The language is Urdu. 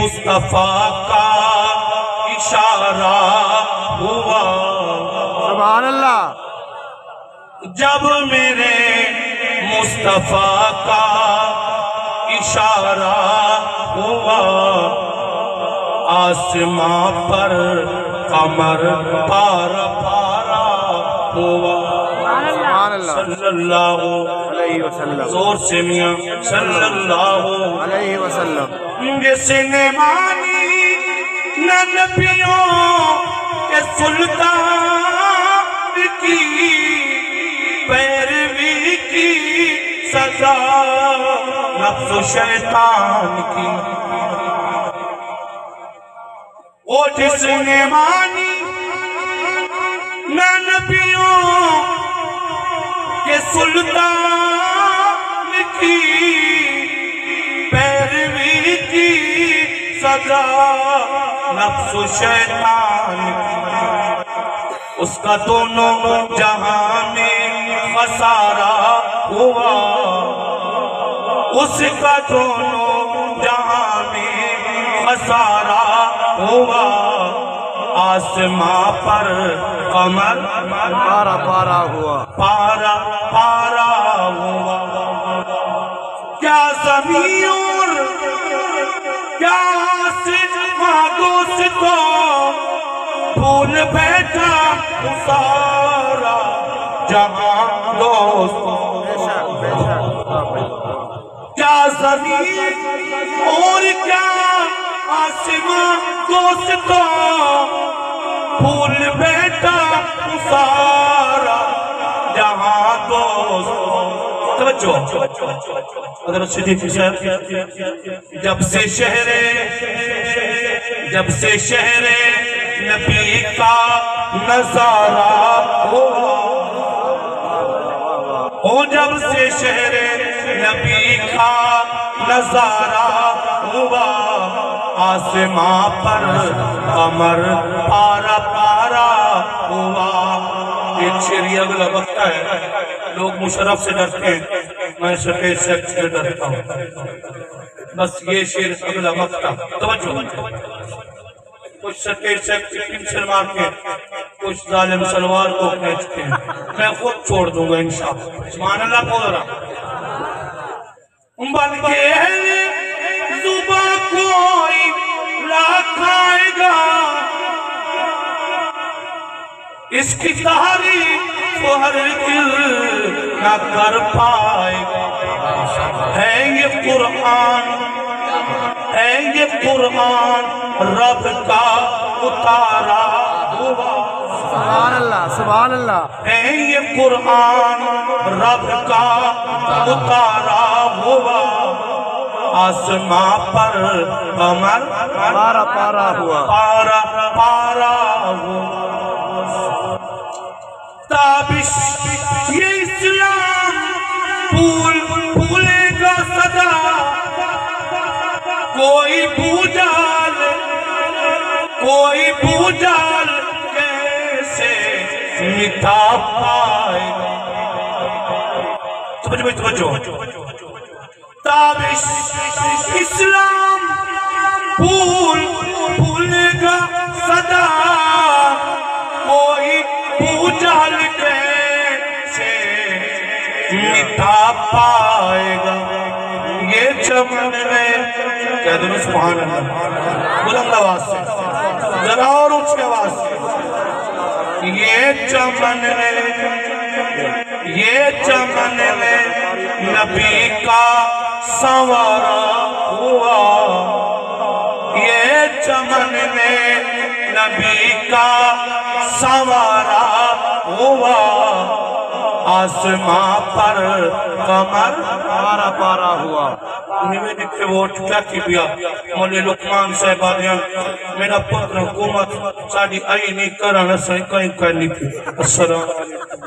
مصطفیٰ کا اشارہ ہوا۔ سبحان اللہ۔ جب میرے مصطفیٰ کا اشارہ ہوا آسماں پر قمر پارا پارا ہوا۔ سبحان اللہ۔ صلی اللہ علیہ وسلم۔ زور سے میاں صلی اللہ علیہ وسلم۔ جس نے مانی نہ نبیوں کے سلطان کی، پیروی کی سزا، نفس و شیطان کی۔ وہ جس نے مانی نہ نبیوں کے سلطان کی پیروی کی سزا نفس و شیطان کی اس کا دونوں جہاں میں خسارہ ہوا اس کا دونوں جہاں میں خسارہ ہوا آسماں پر قمر پارا پارا ہوا پارا پارا ہوا کیا زمین اور کیا آسمان دوستو پھول بیٹھا سارا جہاں شک کیا زمین اور کیا آسمان دوستو پھول بیٹا سارا توجہ۔ حضرت صدیق صاحب جب سے شہر جب سے شہر نبی کا نظارہ ہوا او جب سے شہر نبی کا نظارہ ہوا۔ آسماں پر قمر پارا پارا ایک شیری اگلا وقت ہے، لوگ مشرف سے ڈرتے ہیں۔ میں سفید سیکٹ سے ڈرتا ہوں۔ بس یہ شیر اگلا وقت توجہ۔ کچھ سفید سیکٹ ٹیم سے مارتے ہیں کچھ ظالم سلوار کو کھینچتے ہیں۔ میں خود چھوڑ دوں گا انشاءاللہ۔ سبحان اللہ، بول رہا بن کے زباں کوئی اس کی تحریف ہر دل نہ کر پائے ہے یہ قرآن ہے یہ قرآن رب کا اتارا ہوا۔ سبحان اللہ سبحان اللہ۔ ہے یہ قرآن رب کا اتارا ہوا۔ آسماں پر قمر پارا پارا ہوا۔ پارا پارا ہوا۔ تابش یہ اسلام پھول پھولے گا صدا۔ کوئی بوجال کوئی بوجال کیسے مٹا پائے گا؟ توجہ توجہ۔ تابش، اسلام پھول پائے گا۔ یہ چمن میں کہہ دوں سبحان اللہ۔ بلند آواز سے۔ ذرا اور اونچی آواز سے۔ یہ چمن میں یہ چمن میں نبی کا سوارا ہوا۔ یہ چمن میں نبی کا سوارا آسمان پر قمر پارا پارا ہوا۔ میں لکھے ووٹ کیا کی بیا مولی لکمان صاحب آدیاں میرا پتر حکومت، ساڑی آئی نہیں کرنا سائی کہیں کہیں نہیں۔ تھی السلام علیکم۔